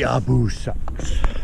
Yabu sucks.